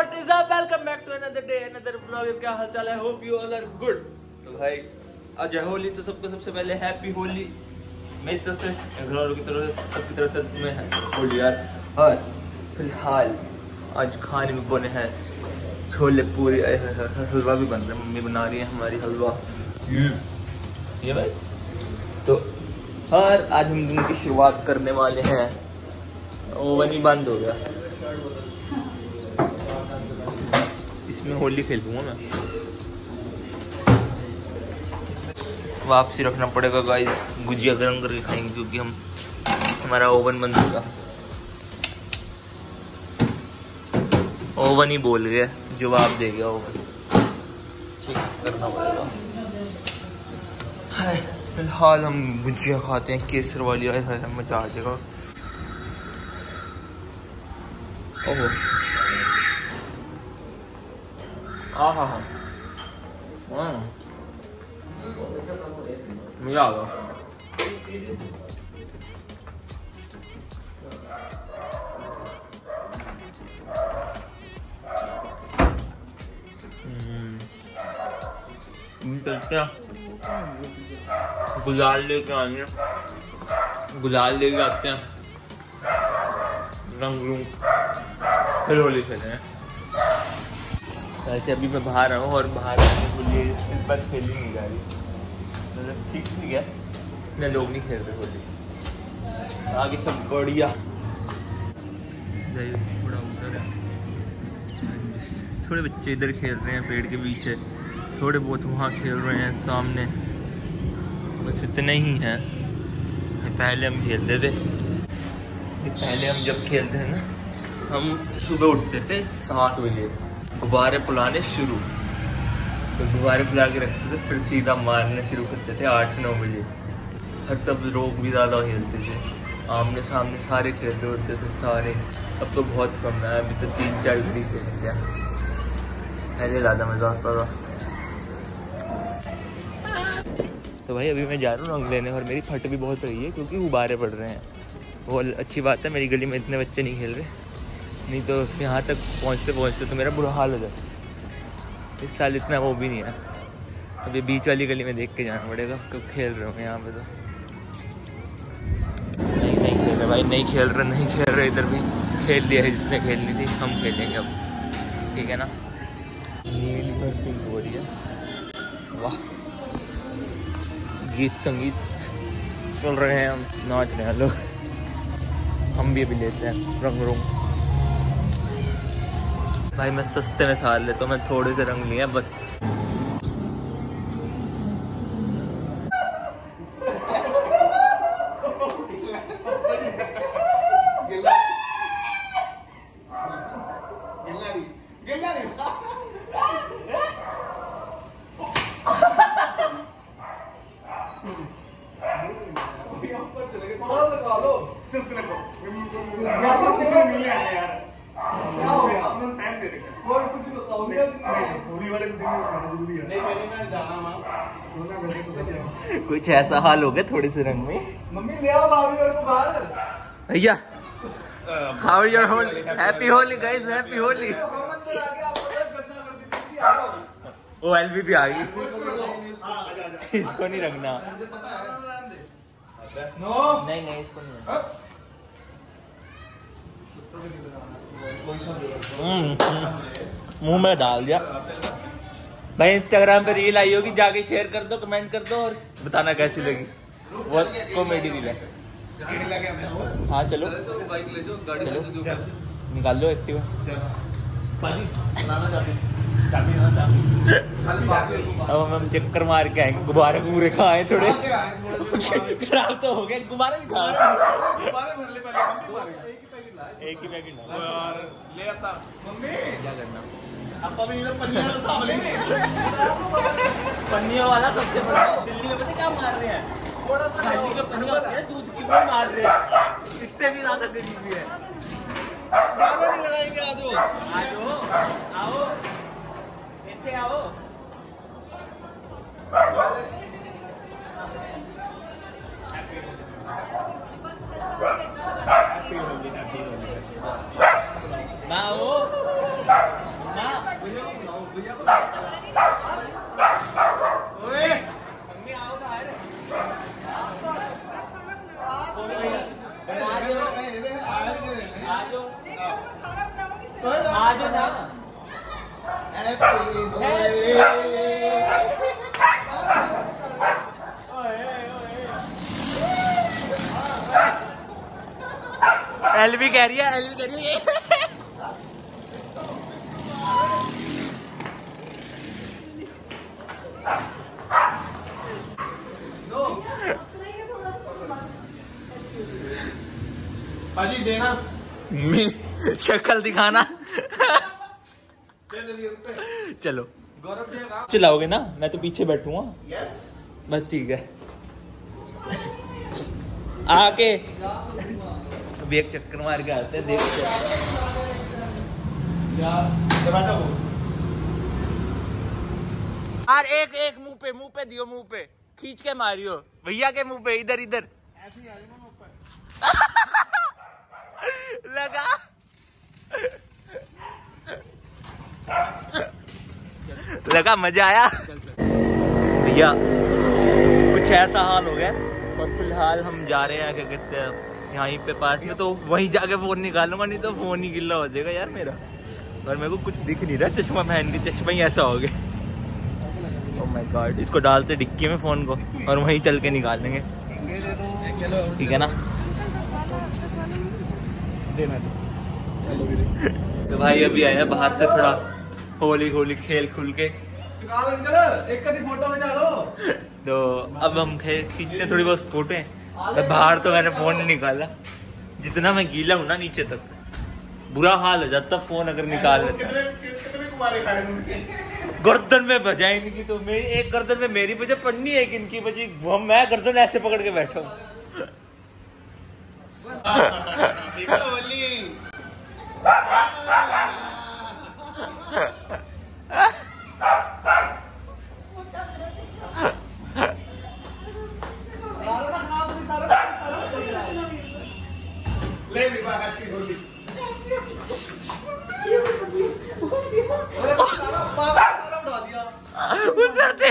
What is up welcome back to another day another blog क्या हाल है? Hope you all are good तो भाई आज है होली तो सबको सबसे पहले हैप्पी होली। मेरी तरफ़ से घर वालों की तरफ़ से सबकी तरफ़ से तुम्हें होली यार। और फ़िलहाल आज खाने में बने हैं छोले पूरी। हैं, हैं, हैं, हलवा भी बन रहा है। मम्मी बना रही है हमारी हलवा। हम्म। ये भाई। तो हर आज हम दिन की शुरुआत करने वाले हैं। ओवन ही बंद हो गया। इसमें होली खेलूँगा मैं। वापसी रखना पड़ेगा गाइस गुजिया गर्म करके खाएँगे क्योंकि हम, हमारा ओवन बंद होगा ओवन ही बोल गया, जवाब दे गया ओवन ठीक, करना पड़ेगा। फ़िलहाल हम गुजिया खाते हैं, केसर वाली। आए है मज़ा आ जाएगा। ओहो। हाँ हाँ हाँ मज़ा आ गया। चलते हैं गुलाल लेके आएँगे गुलाल लेके आते हैं रंग रूंग फिर होली खेले हैं वैसे अभी मैं बाहर आऊँ और बाहर आने के लिए इस बार खेली नहीं जा रही। मतलब ठीक ठीक है इतने लोग नहीं खेल रहे होली। आगे सब बढ़िया। थोड़ा उधर है। थोड़े बच्चे इधर खेल रहे हैं, पेड़ के पीछे। थोड़े बहुत वहाँ खेल रहे हैं, सामने। बस इतने ही हैं। पहले हम खेलते थे। पहले हम जब खेलते हैं ना, हम सुबह उठते थे सात बजे। गुब्बारे फुलाने शुरू। तो गुब्बारे फुला के रखते थे, फिर सीधा मारने शुरू करते थे आठ नौ बजे। हर तब लोग भी ज़्यादा खेलते थे। आमने सामने सारे खेलते होते थे सारे। अब तो बहुत कम है, अभी तो तीन चार घड़ी खेलते हैं पहले ज़्यादा मज़ा आता था। तो भाई, अभी मैं जा रहा हूँ रंग लेने और मेरी फट भी बहुत रही है क्योंकि गुब्बारे पड़ रहे हैं। वो अच्छी बात है, मेरी गली में इतने बच्चे नहीं खेल रहे। नहीं तो यहाँ तक पहुँचते पहुँचते तो मेरा बुरा हाल हो जाता। इस साल इतना वो भी नहीं है। अब ये बीच वाली गली में देख के जाना पड़ेगा, कब खेल रहे हो यहाँ पे तो। नहीं नहीं खेल रहे भाई, नहीं खेल रहे, नहीं खेल रहे इधर भी। खेल लिया है जिसने खेलनी थी, हम खेलेंगे अब। ठीक है ना? नीली बर्फ़ी हो रही है। वाह। गीत संगीत चल रहे हैं हम, नाच रहे हैं लोग। हम भी अभी लेते हैं रंग रूंग भाई मैं सस्ते में साल लेता तो हूँ मैं थोड़े से रंग लिए बस। कुछ ऐसा हाल हो गया थोड़े से रंग में? मम्मी ले आओ भाभी और को बाहर। भैया how your Holi happy Holi guys happy Holi O LB भी आ गई। इसको नहीं रखना नो नहीं नहीं इसको नहीं रखना हम्म, हम्म। मुँह में डाल दिया। भाई इंस्टाग्राम पे रील आई होगी जाके शेयर कर दो कमेंट कर दो और बताना कैसी लगी। बहुत कॉमेडी रील है? हाँ चलो। चलो। निकाल लो एक्टिवा अब हम चक्कर मार के आएँगे। गुब्बारे पूरे खाए थोड़े? खराब तो हो गए। गुब्बारे भी खा एक ही पैकेट डाला क्या करना? पन्नियों वाला सबसे बड़ा दिल्ली में पता क्या मार रहे हैं? थोड़ा खाली जो पन्नी होती है दूध की वो मार रहे हैं। इससे भी ज़्यादा गरीबी है। आओ आओ ऐसे आओ। ना आओ। एल भी एलवी कह रही है एलवी कह रही है। देना। शक्ल दिखाना। चल पे चलाओगे ना? मैं तो पीछे बैठूँगा यस बस ठीक है। आके। अभी एक चक्कर मार के आते हैं देखते यार हो। एक एक मुँह पे मुँह पे दियो मुँह पे। खींच के मारियो। भैया के मुँह पे इधर इधर। ऐसे ही आ जाना ऊपर लगा। लगा, मज़ा आया। भैया, कुछ ऐसा हाल हो गया? और फ़िलहाल हम जा रहे हैं क्या कहते हैं यहीं पे पास में तो वहीं जाके फ़ोन निकालूँगा, नहीं तो फ़ोन ही गिल्ला हो जाएगा यार मेरा। और मेरे को कुछ दिख नहीं रहा, चश्मा पहन के, चश्मा ही ऐसा हो गया। ओह माय गॉड इसको डालते डिक्की में फ़ोन को, और वहीं चल के निकाल लेंगे। ठीक है ना? देना चलो तो भाई अभी आया बाहर से थोड़ा होली होली खेल खुल के अंकल एक फ़ोटो लो तो अब हम खे- खींचते थोड़ी बहुत फ़ोटो हैं। बाहर तो मैंने फ़ोन नहीं निकाला। जितना मैं गीला हूँ ना नीचे तक बुरा हाल हो जाता फ़ोन अगर निकाल लेता। कितने कितने कुमारे खाए उनके गर्दन में बजाई इनकी तो मेरी एक गर्दन में मेरी बजे पन्नी एक इनकी बजी वो मैं गर्दन ऐसे पकड़ के बैठा हूँ। दीपावली ले विवाह हैप्पी होली उतरते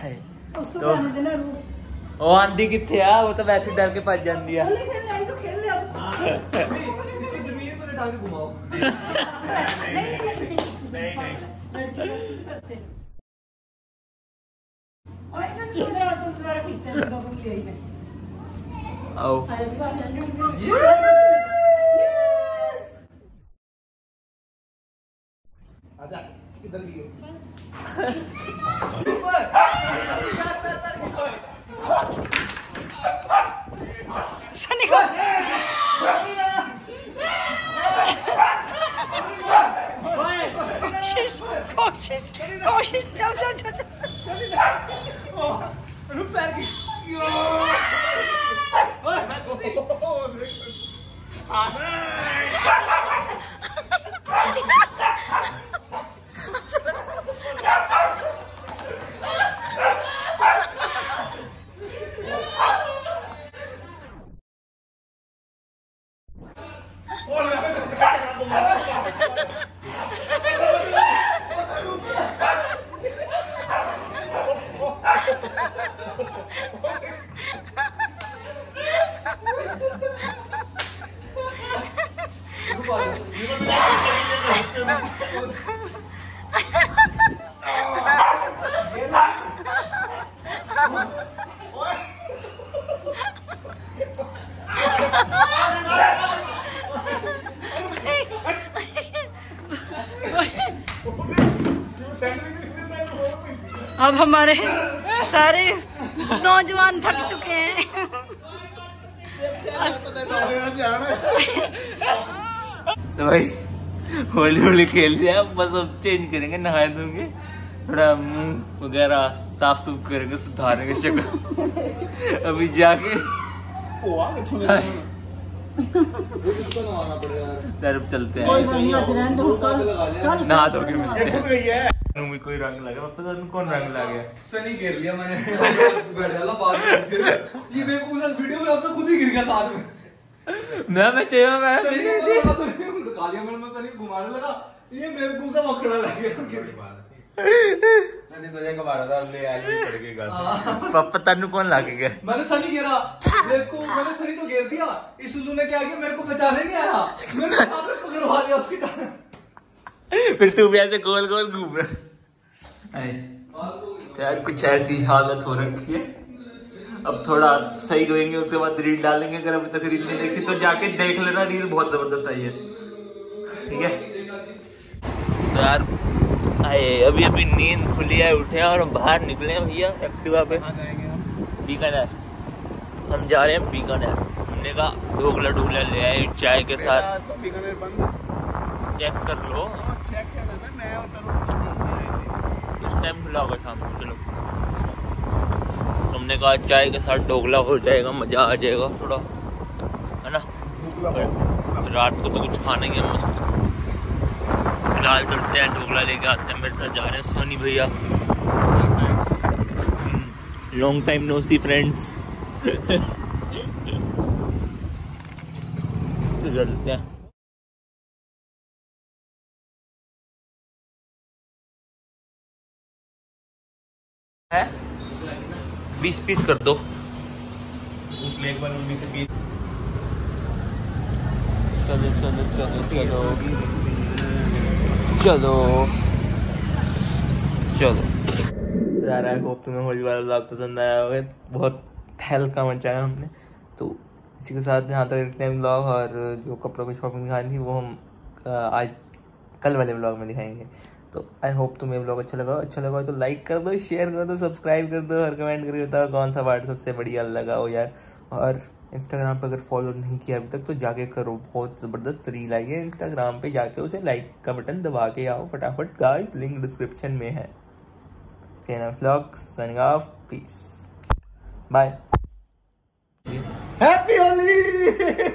हाय उसको भी तो- आने देना रुको ਉਹ ਆਂਦੀ ਕਿੱਥੇ ਆ ਉਹ ਤਾਂ ਵੈਸੇ ਡਰ ਕੇ ਭੱਜ ਜਾਂਦੀ ਆ खेलने खेलने आई तो खेल ले अब जमीन पर लेटा के घुमाओ नहीं नहीं नहीं लड़की बस नहीं करते और इन्हें नहीं उधर आ चल रहा है पीछे लोगों को ले आई है ਆਓ आया भी बात चल यस आजा किधर गई सनी को कोशिश कोशिश कोशिश चल चल चल चल अब हमारे सारे नौजवान थक चुके हैं। तो भाई होली होली खेल लिया बस अब चेंज करेंगे नहाए धोंगे थोड़ा मुँह वगैरह साफ़ सुफ करेंगे सुधारेंगे शक्ल अभी जाके तरफ़ चलते हैं। नहीं धो के मिलते हैं। में कोई रंग लगा पता नहीं कौन रंग लग गया। सनी घेर लिया मैंने। बैठ गया बाहर ये बेवकूफ़ वीडियो में अपना खुद ही गिर गया साथ में। मैं मैं चाहिए मैं सनी को पता लगा सनी को निकाल लिया मैंने मैं सनी घुमाने लगा। ये बेवकूफ़ सा मखड़ा रह गया। मैंने तो भी पड़ के घर पापा तन्नू कौन लाके मैंने सनी घेरा। बेवकूफ़ मैंने सनी तो घेर दिया। इस उल्लू ने क्या किया? मेरे को बचाने नहीं आया। मेरे को हाथ में पकड़वा लिया उसकी टांग फिर तू भी ऐसे गोल गोल घूम रहा है। यार कुछ ऐसी हालत हो रखी है। अब थोड़ा सही करेंगे उसके बाद रील डालेंगे अगर अभी तक रील नहीं देखी तो जाके देख लेना रील बहुत ज़बरदस्त आई है। ठीक है? तो यार आए अभी अभी नींद खुली है उठे और हम बाहर निकले हैं भैया एक्टिवा पे। बीकानेर। हम जा रहे हैं बीकानेर। हमने कहा ढोकला ढोकला ले आए चाय के साथ। चेक कर लो। इस टाइम खुला होगा शाम को चलो। हमने कहा, चाय के साथ ढोकला हो जाएगा, मज़ा आ जाएगा थोड़ा। है ना? रात को तो कुछ खाना ही है फ़िलहाल चलते हैं, ढोकला लेके आते हैं, मेरे साथ जा रहे हैं सोनी भैया। Long time no see friends चलते हैं। है? बीस पीस कर दो। उसमें एक बार मम्मी से बीस। चलो चलो चलो चलो। चलो। चलो। यार आई होप तुम्हें होली वाला ब्लॉग पसंद आया होगा। बहुत हल्का मचाया हमने। तो इसी के साथ यहाँ तक रखते हैं ब्लॉग और जो कपड़ों की शॉपिंग दिखानी थी वो हम आज कल वाले ब्लॉग में दिखाएँगे। तो आई होप तुम्हें ब्लॉग अच्छा लगा। अच्छा लगा तो लाइक कर दो शेयर कर दो सब्सक्राइब कर दो और कमेंट करके बताओ कौन सा पार्ट सबसे बढ़िया लगा हो यार। और इंस्टाग्राम पे अगर फॉलो नहीं किया अभी तक तो जाके करो, बहुत ज़बरदस्त रील आई है इंस्टाग्राम पे जाके उसे लाइक का बटन दबा के आओ फटाफट। गाइस लिंक डिस्क्रिप्शन में है। सेना पीस बाय हैप्पी होली